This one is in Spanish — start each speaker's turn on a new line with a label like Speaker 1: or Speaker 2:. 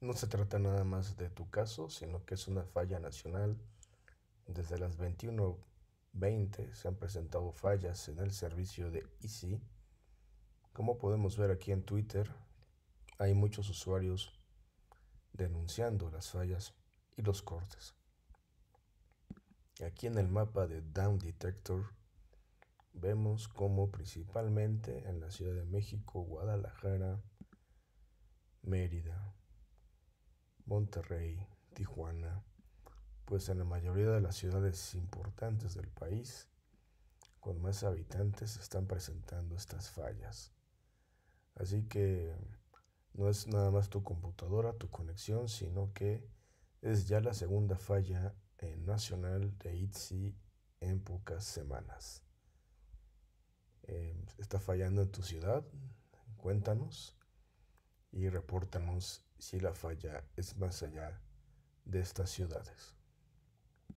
Speaker 1: no se trata nada más de tu caso, sino que es una falla nacional. Desde las 21.20 se han presentado fallas en el servicio de Easy. Como podemos ver aquí en Twitter, hay muchos usuarios denunciando las fallas y los cortes. Aquí en el mapa de Down Detector vemos como principalmente en la Ciudad de México, Guadalajara, Mérida, Monterrey, Tijuana, pues en la mayoría de las ciudades importantes del país, con más habitantes, están presentando estas fallas. Así que no es nada más tu computadora, tu conexión, sino que es ya la segunda falla nacional de ITSI en pocas semanas. Em, ¿Está fallando en tu ciudad? Cuéntanos y repórtanos si la falla es más allá de estas ciudades.